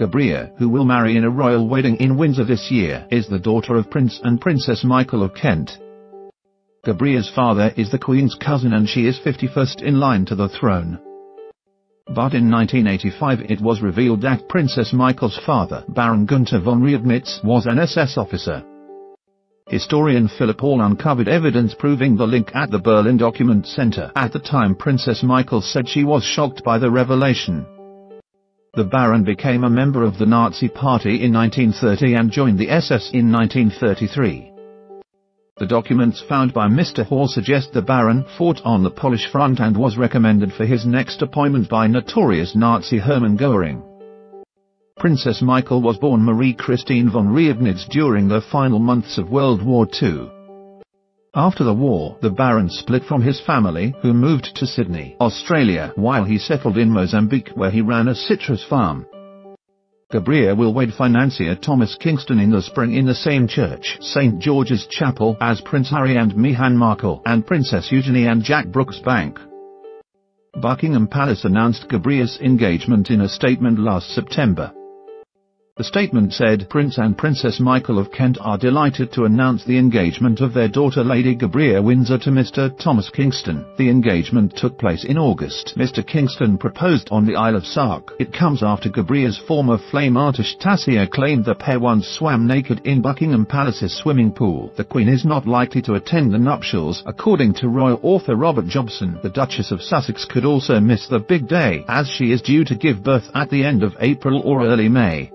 Gabriella, who will marry in a royal wedding in Windsor this year, is the daughter of Prince and Princess Michael of Kent. Gabriella's father is the Queen's cousin and she is 51st in line to the throne. But in 1985 it was revealed that Princess Michael's father, Baron Gunther von Reibnitz, was an SS officer. Historian Philip Hall uncovered evidence proving the link at the Berlin Document Center. At the time Princess Michael said she was shocked by the revelation. The Baron became a member of the Nazi Party in 1930 and joined the SS in 1933. The documents found by Mr. Hall suggest the Baron fought on the Polish front and was recommended for his next appointment by notorious Nazi Hermann Goering. Princess Michael was born Marie Christine von Reibnitz during the final months of World War II. After the war, the Baron split from his family, who moved to Sydney, Australia, while he settled in Mozambique where he ran a citrus farm. Gabriella will wed financier Thomas Kingston in the spring in the same church, St. George's Chapel, as Prince Harry and Meghan Markle and Princess Eugenie and Jack Brooksbank. Buckingham Palace announced Gabriella's engagement in a statement last September. The statement said Prince and Princess Michael of Kent are delighted to announce the engagement of their daughter Lady Gabriella Windsor to Mr. Thomas Kingston. The engagement took place in August. Mr. Kingston proposed on the Isle of Sark. It comes after Gabriella's former flame Aatish Taseer claimed the pair once swam naked in Buckingham Palace's swimming pool. The Queen is not likely to attend the nuptials. According to royal author Robert Jobson, the Duchess of Sussex could also miss the big day, as she is due to give birth at the end of April or early May.